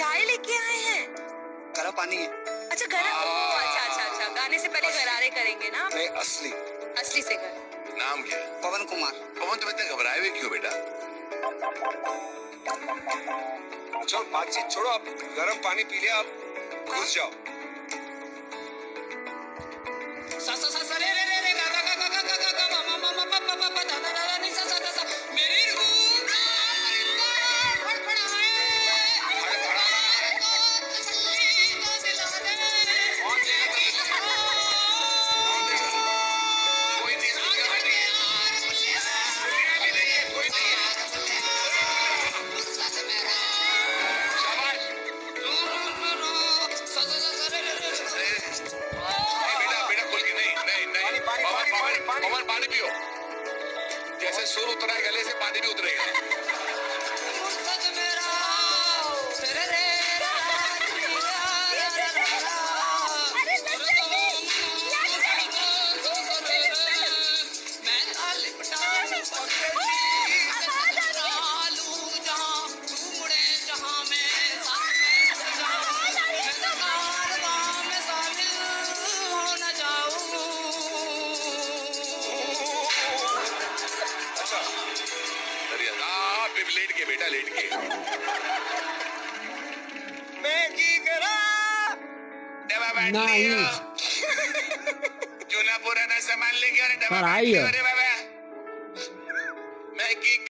चाय लेके आए हैं? गर्म पानी है। अच्छा गरम अच्छा अच्छा अच्छा। गाने से पहले गरारे करेंगे ना मैं असली। असली से कर नाम क्या पवन कुमार। पवन तुम इतने घबराए हुए क्यों बेटा? चलो बातचीत छोड़ो आप गर्म पानी पी लिया आप घुस जाओ। सा सा सा पवन पानी, पियो। जैसे सुर उतरा है गले से पानी भी उतरेगा। अच्छा लेट के बेटा लेट के। मैं की करा? डब्बा बांट नहीं। चूना पुराना सामान लेके अरे डबा आई लियो बाबा। मैं की